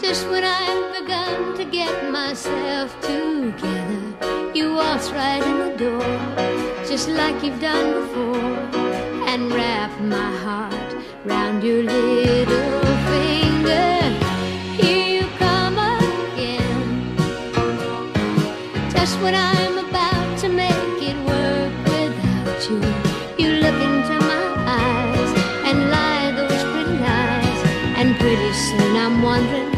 Just when I've begun to get myself together, you waltz right in the door, just like you've done before, and wrap my heart round your little finger. Here you come again, just when I'm about to make it work without you. You look into my eyes and lie those pretty lies, and pretty soon I'm wondering.